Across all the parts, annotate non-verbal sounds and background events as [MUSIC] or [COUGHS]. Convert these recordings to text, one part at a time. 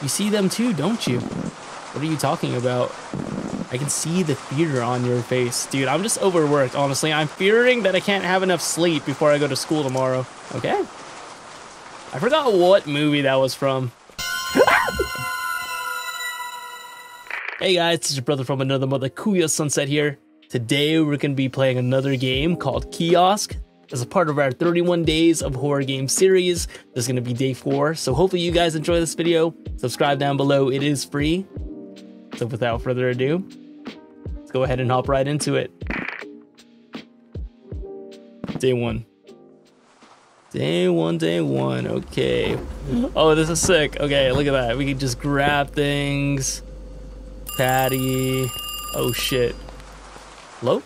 You see them too, don't you? What are you talking about? I can see the fear on your face. Dude, I'm just overworked, honestly. I'm fearing that I can't have enough sleep before I go to school tomorrow. Okay. I forgot what movie that was from. [LAUGHS] hey guys, it's your brother from another mother, Kuya Sunset here. Today we're going to be playing another game called Kiosk. As a part of our 31 days of horror game series, this is going to be day 4, so hopefully you guys enjoy this video. Subscribe down below, it is free. So without further ado, let's go ahead and hop right into it. Day 1. Day 1, day 1, okay. Oh, this is sick. Okay, look at that. We can just grab things. Patty. Oh shit. Hello?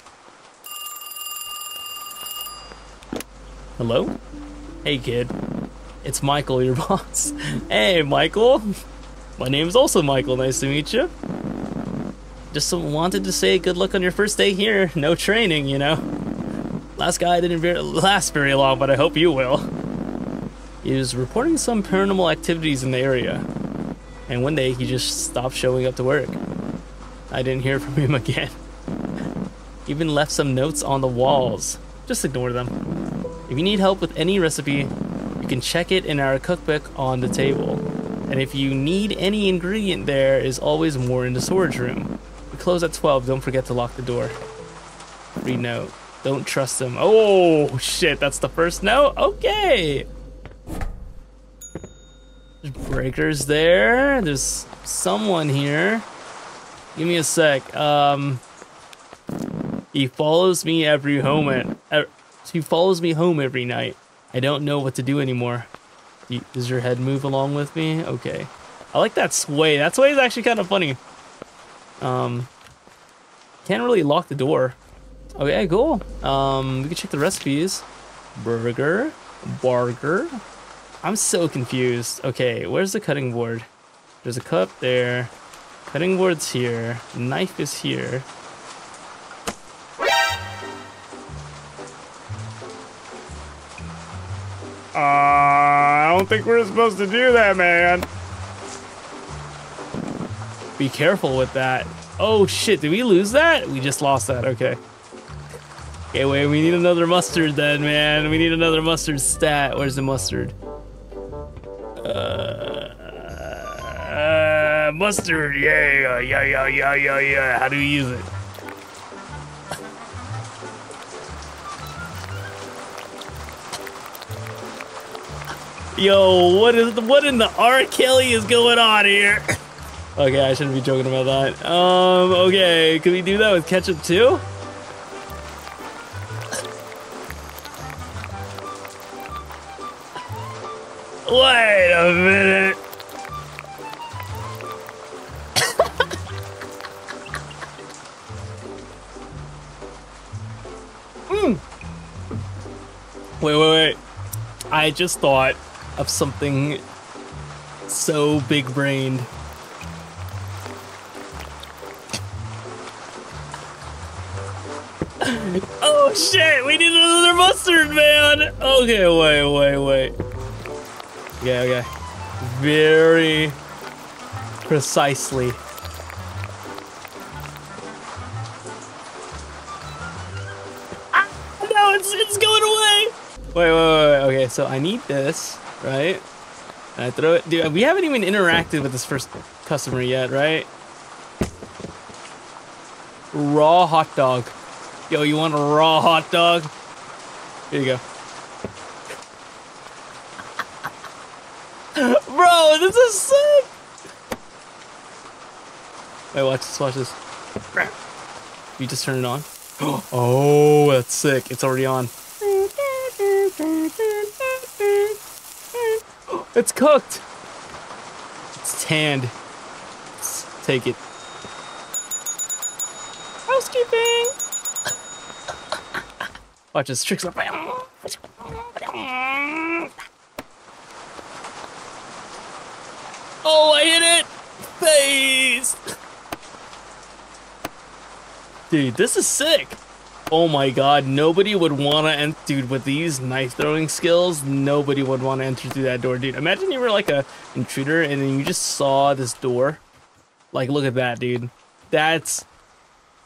Hello? Hey kid. It's Michael, your [LAUGHS] boss. Hey Michael. My name's also Michael. Nice to meet you. Just wanted to say good luck on your first day here. No training, you know. Last guy didn't last very long, but I hope you will. He was reporting some paranormal activities in the area. And one day he just stopped showing up to work. I didn't hear from him [LAUGHS] again. Even left some notes on the walls. Just ignore them. If you need help with any recipe, you can check it in our cookbook on the table. And if you need any ingredient, there is always more in the storage room. We close at 12, don't forget to lock the door. Read note. Don't trust them. Oh, shit, that's the first note? Okay. There's breakers there. There's someone here. Give me a sec. Um, he follows me every home at, er, he follows me home every night. I don't know what to do anymore. Does your head move along with me? Okay. I like that sway. That sway is actually kind of funny. Um, can't really lock the door. Okay, cool. Um, we can check the recipes. Burger, burger. I'm so confused. Okay, where's the cutting board? There's a cup there. Cutting board's here. Knife is here. Don't think we're supposed to do that, man. Be careful with that. Oh shit, did we lose that? We just lost that, okay. Okay, wait, we need another mustard then, man. We need another mustard stat. Where's the mustard? Uh, uh mustard, yeah, yeah, yeah, yeah, yeah, yeah. How do we use it? Yo, what is what in the R. Kelly is going on here? [COUGHS] okay, I shouldn't be joking about that. Um, okay, can we do that with ketchup too? [COUGHS] Wait a minute. [COUGHS] mm. Wait, wait, wait. I just thought of something so big brained. [LAUGHS] oh shit, we need another mustard, man! Okay, wait, wait, wait. Okay, okay. Very precisely. Ah, no, it's, it's going away! Wait, wait, wait, wait. Okay, so I need this right? And I throw it. Dude, we haven't even interacted with this first customer yet, right? Raw hot dog. Yo, you want a raw hot dog? Here you go. [LAUGHS] Bro, this is sick! Wait, watch this, watch this. You just turn it on. [GASPS] Oh, that's sick. It's already on. It's cooked. It's tanned. Let's take it. Housekeeping. Watch this tricks up. Oh, I hit it! Face! Dude, this is sick. Oh my god, nobody would want to enter, dude, with these knife throwing skills, nobody would want to enter through that door, dude. Imagine you were like a intruder and then you just saw this door. Like, look at that, dude. That's,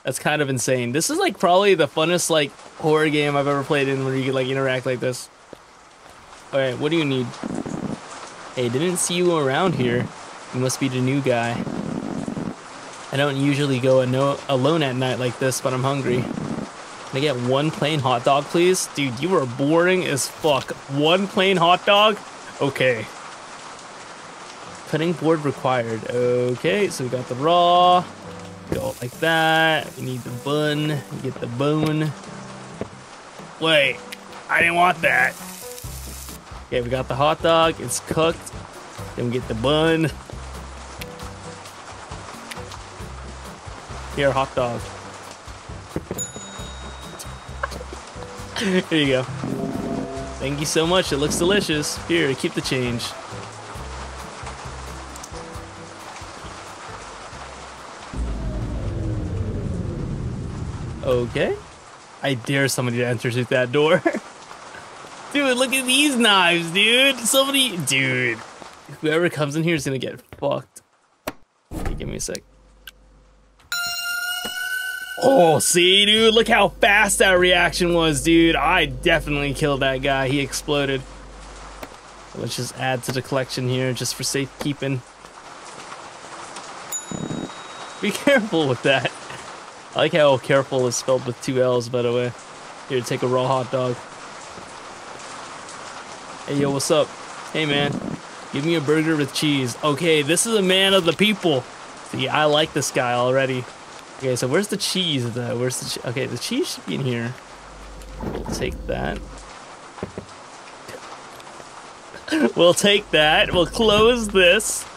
that's kind of insane. This is like probably the funnest like horror game I've ever played in where you could like interact like this. Alright, what do you need? Hey, didn't see you around here. You must be the new guy. I don't usually go alone at night like this, but I'm hungry. Can I get one plain hot dog, please? Dude, you are boring as fuck. One plain hot dog? Okay. Cutting board required. Okay, so we got the raw. Go like that. We need the bun. We get the bone. Wait, I didn't want that. Okay, we got the hot dog. It's cooked. Then we get the bun. Here, hot dog. [LAUGHS] Here you go. Thank you so much. It looks delicious. Here, keep the change. Okay. I dare somebody to enter through that door. [LAUGHS] dude, look at these knives, dude. Somebody, dude. Whoever comes in here is gonna get fucked. Okay, give me a sec. Oh, see, dude, look how fast that reaction was, dude. I definitely killed that guy. He exploded. Let's just add to the collection here just for safekeeping. Be [LAUGHS] careful with that. I like how careful is spelled with two L's, by the way. Here, take a raw hot dog. Hey, yo, what's up? Hey, man. Give me a burger with cheese. Okay, this is a man of the people. See, I like this guy already. Okay, so where's the cheese though? Where's the che okay, the cheese should be in here. We'll take that. [LAUGHS] we'll take that. We'll close this. [LAUGHS]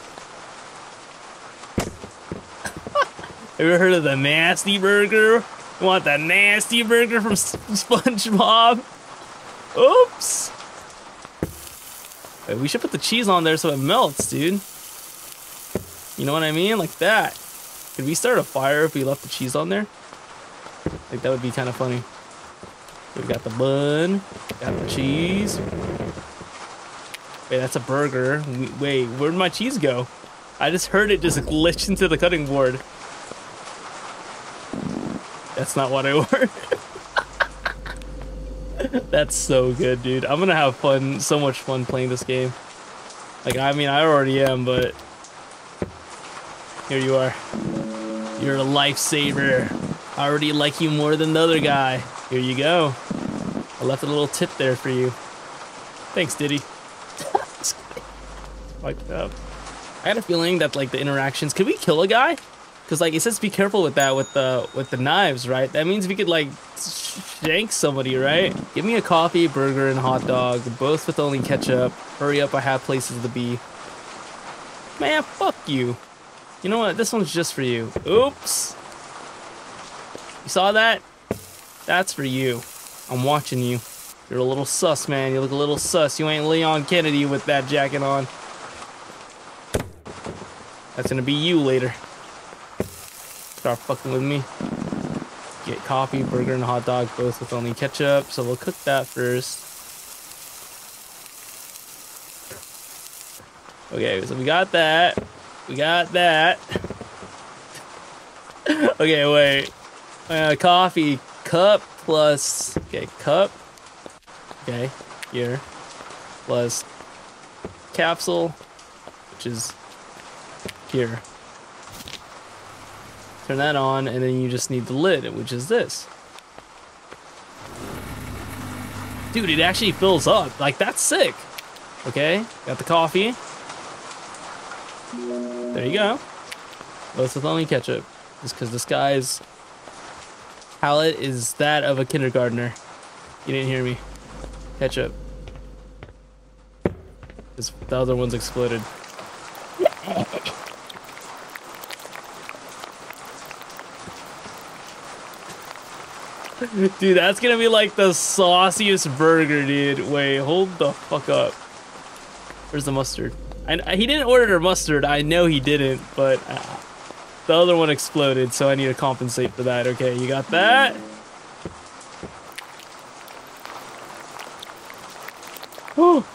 Have you ever heard of the nasty burger? You want the nasty burger from SpongeBob? Oops. Wait, we should put the cheese on there so it melts, dude. You know what I mean? Like that. Could we start a fire if we left the cheese on there? Like that would be kind of funny. We got the bun, got the cheese. Wait, that's a burger. Wait, where'd my cheese go? I just heard it just glitch into the cutting board. That's not what I [LAUGHS] ordered. That's so good, dude. I'm gonna have fun, so much fun playing this game. Like, I mean, I already am, but here you are. You're a lifesaver. I already like you more than the other guy. Here you go. I left a little tip there for you. Thanks, Diddy. [LAUGHS] Fucked up. I had a feeling that like the interactions. Could we kill a guy? Because like it says be careful with that with the with the knives, right? That means we could like shank somebody, right? Give me a coffee, burger, and hot dog, both with only ketchup. Hurry up, I have places to be. Man, fuck you. You know what? This one's just for you. Oops. You saw that? That's for you. I'm watching you. You're a little sus, man. You look a little sus. You ain't Leon Kennedy with that jacket on. That's gonna be you later. Start fucking with me. Get coffee, burger, and hot dog, both with only ketchup. So we'll cook that first. Okay, so we got that. We got that. okay, wait. Uh, coffee cup plus okay cup. Okay, here plus capsule, which is here. Turn that on, and then you just need the lid, which is this. Dude, it actually fills up. Like, that's sick. Okay, got the coffee. There you go. Both with only ketchup. Just because this guy's palate is that of a kindergartner. You didn't hear me. Ketchup. This, the other one's exploded. [LAUGHS] dude, that's gonna be like the sauciest burger, dude. Wait, hold the fuck up. Where's the mustard? And he didn't order mustard. I know he didn't, but uh, the other one exploded, so I need to compensate for that. Okay, you got that? Whew.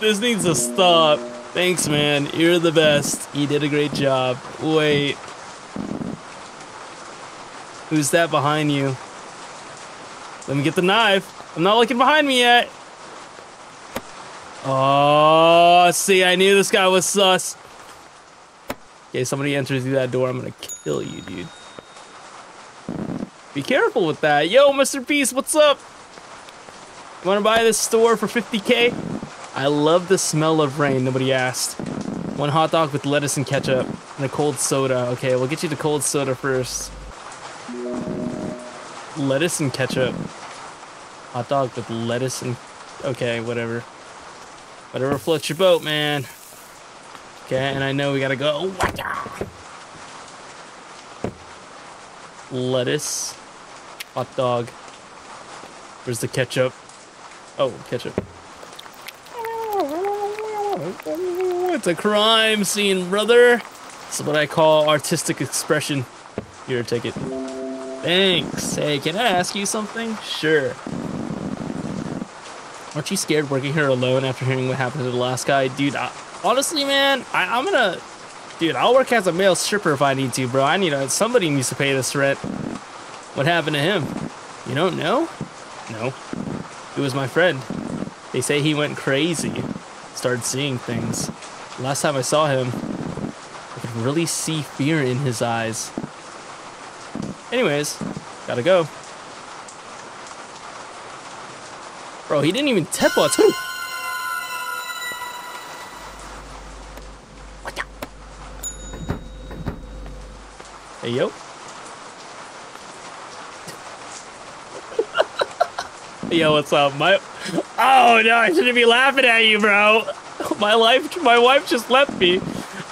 [LAUGHS] this needs to stop. Thanks, man. You're the best. You did a great job. Wait. Who's that behind you? Let me get the knife. I'm not looking behind me yet. Oh, see, I knew this guy was sus. Okay, somebody enters through that door, I'm gonna kill you, dude. Be careful with that. Yo, Mr. Beast, what's up? Wanna buy this store for 50k? I love the smell of rain, nobody asked. One hot dog with lettuce and ketchup and a cold soda. Okay, we'll get you the cold soda first. Lettuce and ketchup. Hot dog with lettuce and... Okay, whatever. Whatever floats your boat, man. Okay, and I know we gotta go. Lettuce. Hot dog. Where's the ketchup? Oh, ketchup. It's a crime scene, brother. Is what I call artistic expression. Here, take it. Thanks. Hey, can I ask you something? Sure. Aren't you scared working here alone after hearing what happened to the last guy? Dude, I, honestly, man, I, I'm gonna... Dude, I'll work as a male stripper if I need to, bro. I need to... Somebody needs to pay this rent. What happened to him? You don't know? No. It was my friend. They say he went crazy. Started seeing things. Last time I saw him, I could really see fear in his eyes. Anyways, gotta go. Bro, he didn't even tip us. Hey, yo. [LAUGHS] yo, what's up? My... Oh, no, I shouldn't be laughing at you, bro. [LAUGHS] My life, my wife just left me.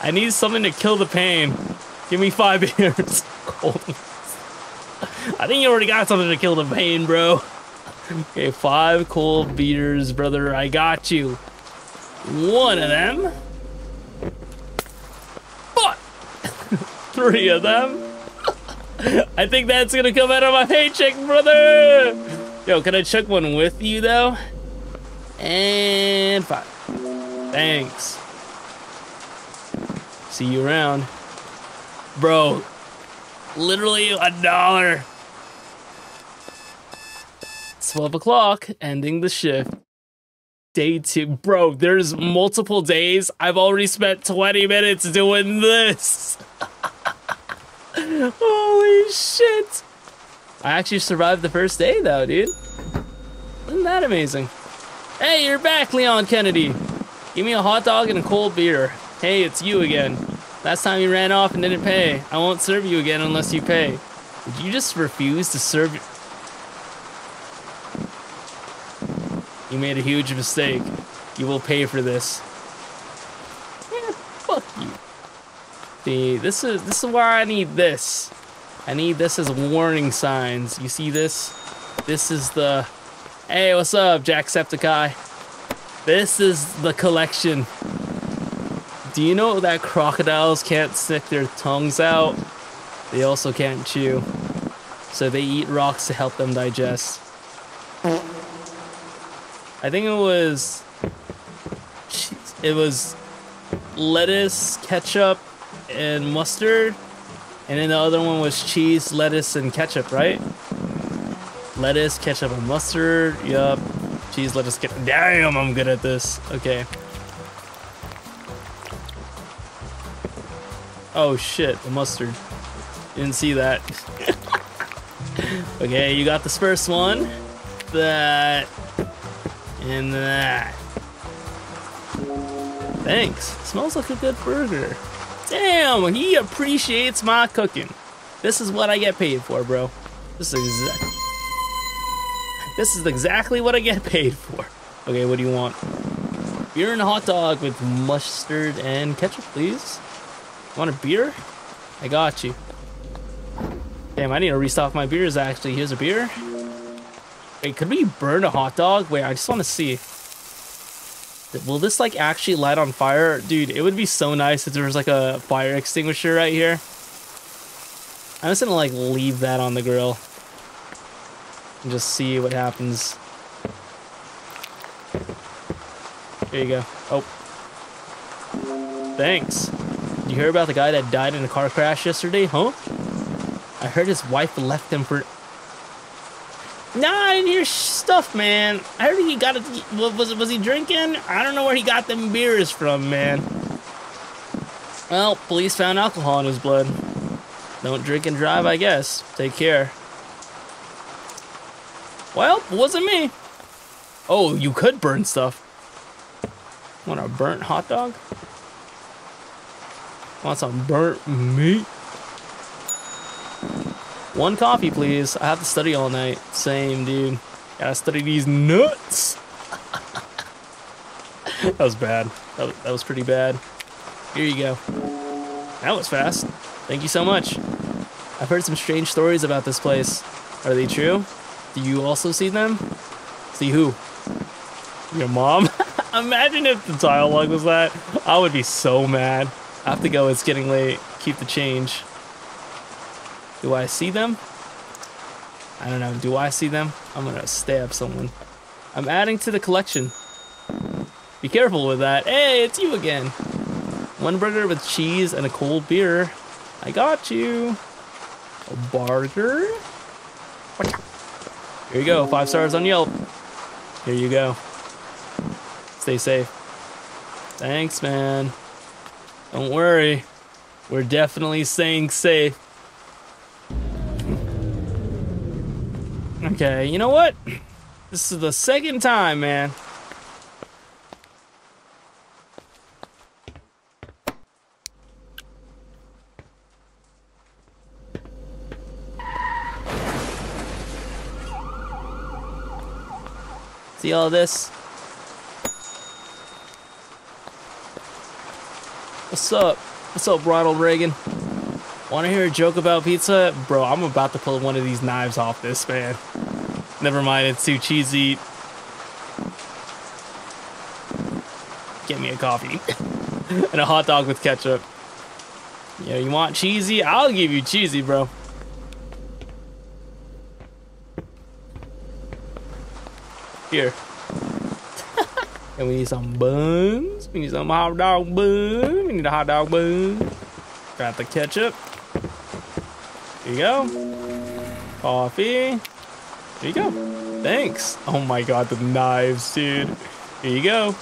I need something to kill the pain. Give me five beers. [LAUGHS] Cold. I think you already got something to kill the pain, bro. Okay, five cold beers, brother. I got you. One of them. Fuck. [LAUGHS] Three of them. [LAUGHS] I think that's gonna come out of my paycheck, brother. Yo, can I chuck one with you, though? And five. Thanks. See you around. Bro, literally a dollar. 12 o'clock, ending the shift. Day two. Bro, there's multiple days. I've already spent 20 minutes doing this. [LAUGHS] Holy shit. I actually survived the first day, though, dude. Isn't that amazing? Hey, you're back, Leon Kennedy. Give me a hot dog and a cold beer. Hey, it's you again. Last time you ran off and didn't pay. I won't serve you again unless you pay. Did you just refuse to serve You made a huge mistake. You will pay for this. Yeah, [LAUGHS] fuck you. See, this is this is why I need this. I need this as warning signs. You see this? This is the Hey, what's up, Jacksepticeye? This is the collection. Do you know that crocodiles can't stick their tongues out? They also can't chew. So they eat rocks to help them digest. I think it was it was lettuce, ketchup, and mustard, and then the other one was cheese, lettuce, and ketchup, right? Lettuce, ketchup, and mustard. Yup. Cheese, lettuce, ketchup. Damn, I'm good at this. Okay. Oh shit, the mustard. Didn't see that. [LAUGHS] okay, you got this first one. That and that. Thanks. Smells like a good burger. Damn, he appreciates my cooking. This is what I get paid for, bro. This is exactly. This is exactly what I get paid for. Okay, what do you want? Beer and a hot dog with mustard and ketchup, please. Want a beer? I got you. Damn, I need to restock my beers, actually. Here's a beer. Wait, could we burn a hot dog? Wait, I just want to see. Will this like actually light on fire? Dude, it would be so nice if there was like a fire extinguisher right here. I'm just gonna like leave that on the grill and just see what happens. There you go. Oh. Thanks. Did you hear about the guy that died in a car crash yesterday, huh? I heard his wife left him for... Nah, I didn't hear stuff, man. I heard he got it. Was was he drinking? I don't know where he got them beers from, man. Well, police found alcohol in his blood. Don't drink and drive, I guess. Take care. Well, wasn't me. Oh, you could burn stuff. Want a burnt hot dog? Want some burnt meat? One coffee, please. I have to study all night. Same, dude. Gotta study these nuts. that was bad. That was, that was pretty bad. Here you go. That was fast. Thank you so much. I've heard some strange stories about this place. Are they true? Do you also see them? See who? Your mom? [LAUGHS] Imagine if the dialogue was that. I would be so mad. I have to go. It's getting late. Keep the change. Do I see them? I don't know. Do I see them? I'm gonna stab someone. I'm adding to the collection. Be careful with that. Hey, it's you again. One burger with cheese and a cold beer. I got you. A burger? Here you go. Five stars on Yelp. Here you go. Stay safe. Thanks, man. Don't worry. We're definitely staying safe. Okay, you know what? This is the second time, man. See all this? What's up? What's up, Ronald Reagan? Want to hear a joke about pizza? Bro, I'm about to pull one of these knives off this, man. Never mind, it's too cheesy. Get me a coffee. [LAUGHS] and a hot dog with ketchup. Yeah, you want cheesy? I'll give you cheesy, bro. Here. [LAUGHS] and we need some buns. We need some hot dog buns. We need a hot dog bun. Got the ketchup. Here you go. Coffee. Here you go. Thanks. Oh my god, the knives, dude. Here you go.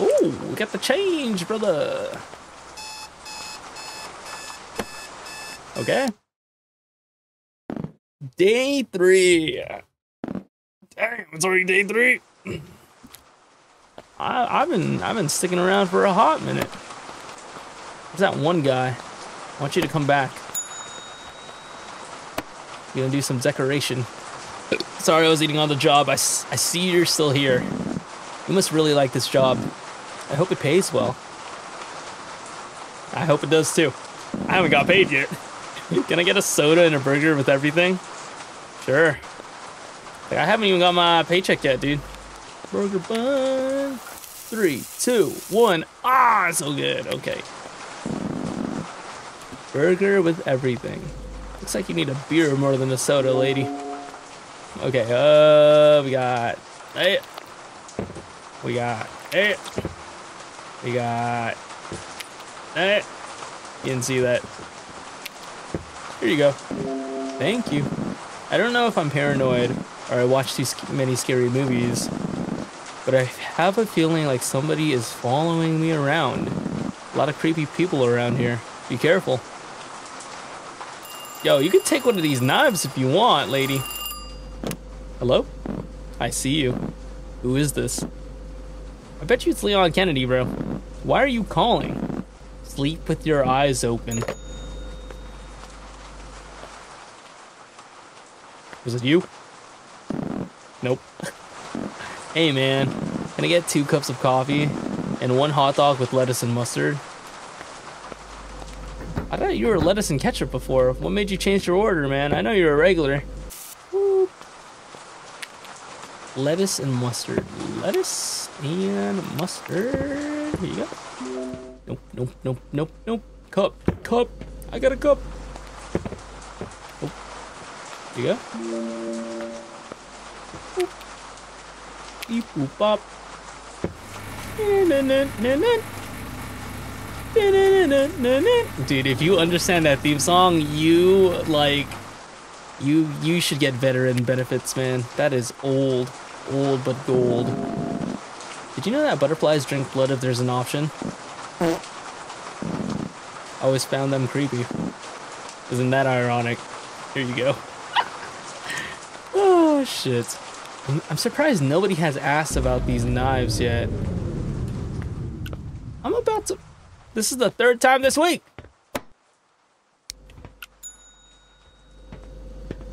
Ooh, we got the change, brother. Okay. Day three. Damn, it's already day three. [CLEARS THROAT] I, I've been I've been sticking around for a hot minute. There's that one guy. I want you to come back. You're gonna do some decoration. Sorry I was eating on the job. I, I see you're still here. You must really like this job. I hope it pays well. I hope it does too. I haven't got paid yet. [LAUGHS] Can I get a soda and a burger with everything? Sure. Like, I haven't even got my paycheck yet, dude. Burger bun. Three, two, one. Ah, so good. Okay. Burger with everything. Looks like you need a beer more than a soda, lady. Okay, uh, we got, hey, we got, hey, we got, hey, you didn't see that. Here you go. Thank you. I don't know if I'm paranoid or I watch too many scary movies, but I have a feeling like somebody is following me around. A lot of creepy people around here. Be careful. Yo, you can take one of these knives if you want, lady. Hello? I see you. Who is this? I bet you it's Leon Kennedy, bro. Why are you calling? Sleep with your eyes open. Was it you? Nope. [LAUGHS] hey, man. Can I get two cups of coffee and one hot dog with lettuce and mustard? I thought you were lettuce and ketchup before. What made you change your order, man? I know you're a regular. Lettuce and mustard. Lettuce and mustard. Here you go. Nope, nope, nope, nope, nope. Cup, cup. I got a cup. Here you go. Beep, boop, bop. Dude, if you understand that theme song, you like you you should get veteran benefits, man. That is old, old but gold. Did you know that butterflies drink blood if there's an option? Always found them creepy. Isn't that ironic? Here you go. [LAUGHS] oh shit. I'm surprised nobody has asked about these knives yet. This is the third time this week!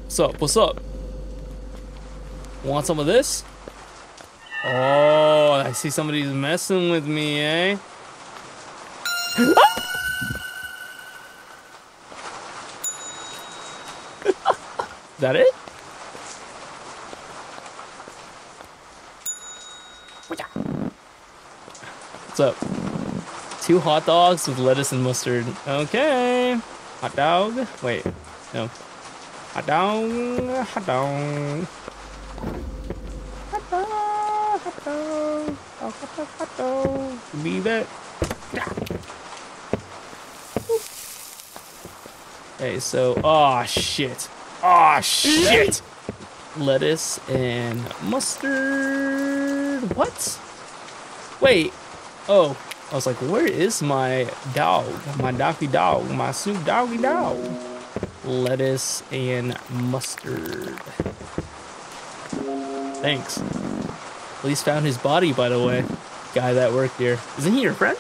What's up? What's up? Want some of this? Oh, I see somebody's messing with me, eh? is [LAUGHS] that it? What's up? Two hot dogs with lettuce and mustard. Okay. Hot dog. Wait. No. Hot dog. Hot dog. Hot dog. Hot dog. Hot dog. Hot dog. Be. Okay, so, oh shit. Oh shit! Lettuce and mustard. What? Wait. Oh, I was like, where is my dog? My doggy dog. My Snoop Doggy dog. Lettuce and mustard. Thanks. Police found his body, by the way. Guy that worked here. Isn't he your friend?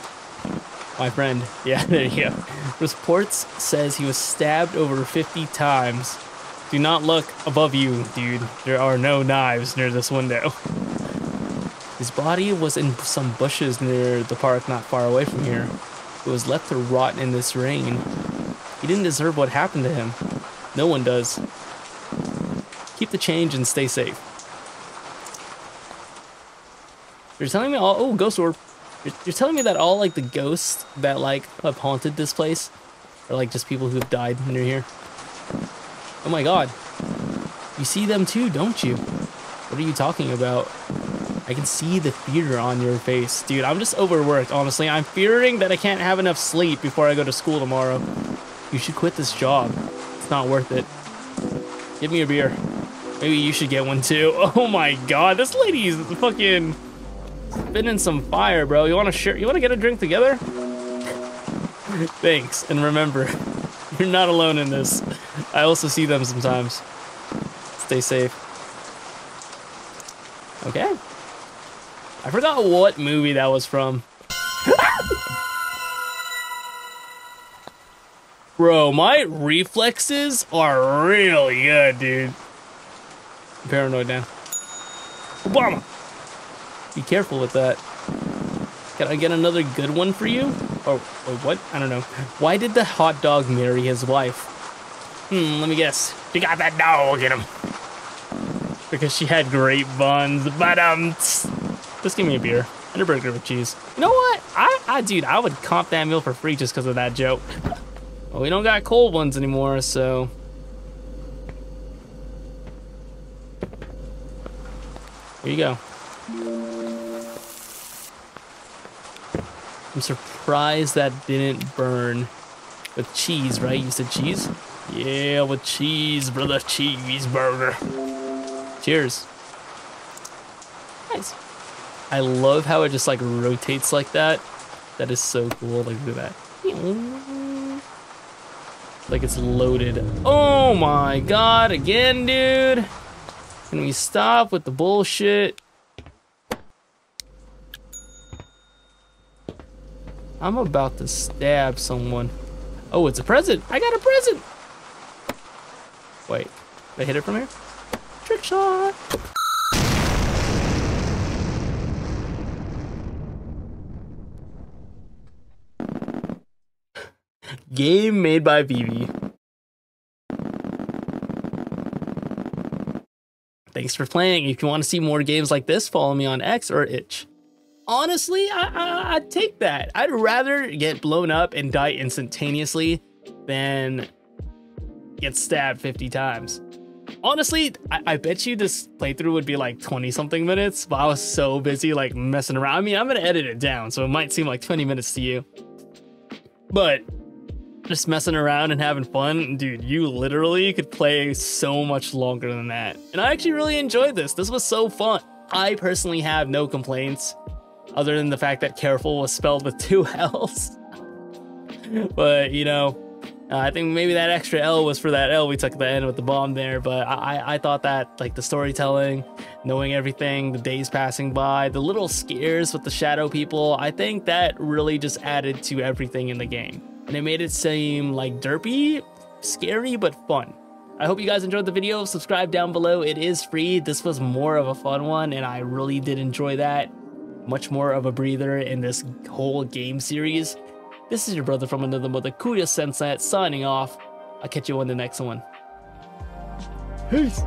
My friend. [LAUGHS] Yeah, there you go. Reports says he was stabbed over 50 times. Do not look above you, dude. There are no knives near this window. [LAUGHS] His body was in some bushes near the park not far away from here. It was left to rot in this rain. He didn't deserve what happened to him. No one does. Keep the change and stay safe. You're telling me all- oh, ghost orb. You're, you're telling me that all, like, the ghosts that, like, have haunted this place are, like, just people who have died near here? Oh my god. You see them too, don't you? What are you talking about? I can see the fear on your face. Dude, I'm just overworked, honestly. I'm fearing that I can't have enough sleep before I go to school tomorrow. You should quit this job. It's not worth it. Give me a beer. Maybe you should get one too. [LAUGHS] Oh my god, this lady's fucking spinning some fire, bro. You wanna share you wanna get a drink together? [LAUGHS] Thanks, and remember, [LAUGHS] you're not alone in this. I also see them sometimes. Stay safe. Okay. I forgot what movie that was from. [LAUGHS] Bro, my reflexes are really good, dude. I'm paranoid now. Obama! Be careful with that. Can I get another good one for you? Or, wait, what? I don't know. Why did the hot dog marry his wife? Hmm, let me guess. She got that dog in him. Because she had great buns, but um, just give me a beer and a burger with cheese. You know what? I, I, dude, I would comp that meal for free just because of that joke. Well, we don't got cold ones anymore, so. Here you go. I'm surprised that didn't burn with cheese, right? You said cheese? Yeah, with cheese, brother. Cheeseburger. Cheers. Nice. I love how it just like rotates like that. That is so cool. Like look at that. Like it's loaded. Oh my god, again, dude. Can we stop with the bullshit? I'm about to stab someone. Oh, it's a present. I got a present. Wait, did I hit it from here? Trick shot. Game made by Vivi. Thanks for playing. If you want to see more games like this, follow me on X or Itch. honestly, I, I, take that. I'd rather get blown up and die instantaneously than get stabbed 50 times. Honestly, I, I, bet you this playthrough would be like 20 something minutes, but I was so busy like messing around. I mean, I'm gonna edit it down, so it might seem like 20 minutes to you. But just messing around and having fun, dude, you literally could play so much longer than that. And I actually really enjoyed this. This was so fun. I personally have no complaints other than the fact that careful was spelled with two [LAUGHS] L's. but, you know, uh, I think maybe that extra L was for that L we took at the end with the bomb there, but I, I thought that like the storytelling, knowing everything, the days passing by, the little scares with the shadow people, I think that really just added to everything in the game. And it made it seem like derpy, scary, but fun. I hope you guys enjoyed the video. Subscribe down below. It is free. This was more of a fun one, and I really did enjoy that. Much more of a breather in this whole game series. This is your brother from another mother, Kuya Sunset, signing off. I'll catch you on the next one. Peace.